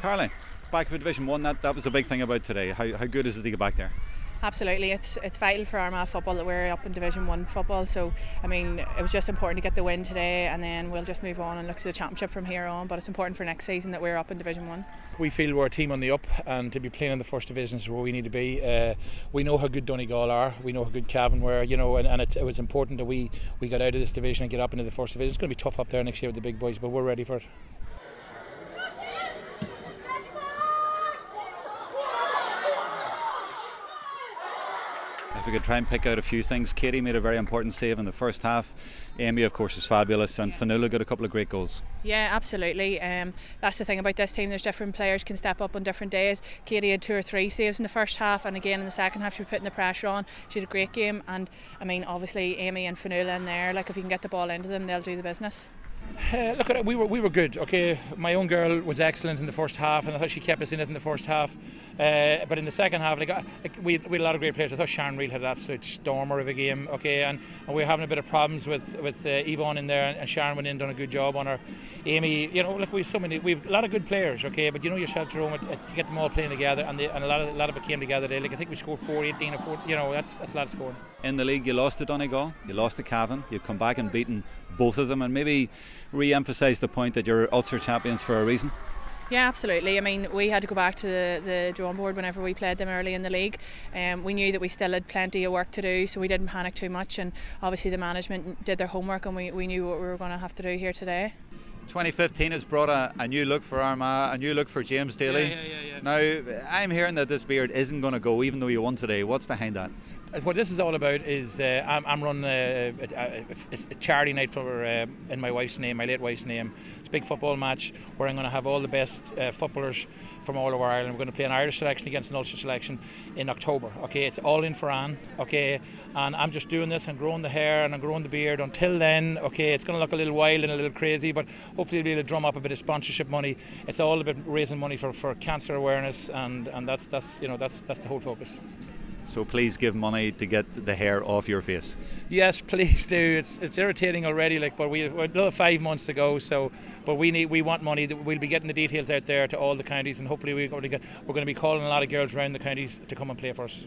Caroline, back for Division One. That that was the big thing about today. How, how good is it to get back there? Absolutely, it's it's vital for Armagh football that we're up in Division One football. So I mean, it was just important to get the win today, and then we'll just move on and look to the championship from here on. But it's important for next season that we're up in Division One. We feel we're a team on the up, and to be playing in the first division is where we need to be. Uh, we know how good Donegal are. We know how good Cavan were. You know, and, and it, it was important that we we got out of this division and get up into the first division. It's going to be tough up there next year with the big boys, but we're ready for it. If we could try and pick out a few things, Katie made a very important save in the first half. Amy, of course, was fabulous, and Fionnuala got a couple of great goals. Yeah, absolutely. Um, that's the thing about this team. There's different players can step up on different days. Katie had two or three saves in the first half, and again in the second half, she was putting the pressure on. She had a great game, and I mean, obviously, Amy and Fionnuala in there. Like if you can get the ball into them, they'll do the business. Uh, look at it, we were we were good. Okay, my own girl was excellent in the first half, and I thought she kept us in it in the first half. Uh, but in the second half, like, like we, we had a lot of great players. I thought Sharon Reel had an absolute stormer of a game. Okay, and, and we were having a bit of problems with with uh, Yvonne in there, and Sharon went in done a good job on her. Amy, you know, look, we've so many, we've a lot of good players. Okay, but you know yourself, Jerome, to get them all playing together, and, and a lot of a lot of it came together. Today. Like I think we scored 4, 18 or 4. You know, that's that's a lot of scoring. In the league, you lost to Donegal, you lost to Cavan, you've come back and beaten both of them, and maybe re-emphasise the point that you're Ulster champions for a reason. Yeah, absolutely. I mean, we had to go back to the, the drawing board whenever we played them early in the league. Um, we knew that we still had plenty of work to do, so we didn't panic too much. And obviously, the management did their homework, and we, we knew what we were going to have to do here today. 2015 has brought a, a, new look for Armagh, a new look for James Daly. Yeah, yeah, yeah, now, I'm hearing that this beard isn't going to go, even though you won today. What's behind that? What this is all about is uh, I'm, I'm, running a, a, a, charity night for uh, in my wife's name, my late wife's name. It's a big football match where I'm going to have all the best uh, footballers from all over Ireland. We're going to play an Irish selection against an Ulster selection in October. Okay, it's all in for Anne. Okay, and I'm just doing this and growing the hair and I'm growing the beard. Until then, okay, it's going to look a little wild and a little crazy, but hopefully we'll be able to drum up a bit of sponsorship money. It's all about raising money for, for cancer awareness, and, and that's that's you know that's that's the whole focus. So please give money to get the hair off your face. Yes, please do. It's it's irritating already. Like, but we we've another five months to go. So, but we need we want money. We'll be getting the details out there to all the counties, and hopefully we're going to get we're going to be calling a lot of girls around the counties to come and play for us.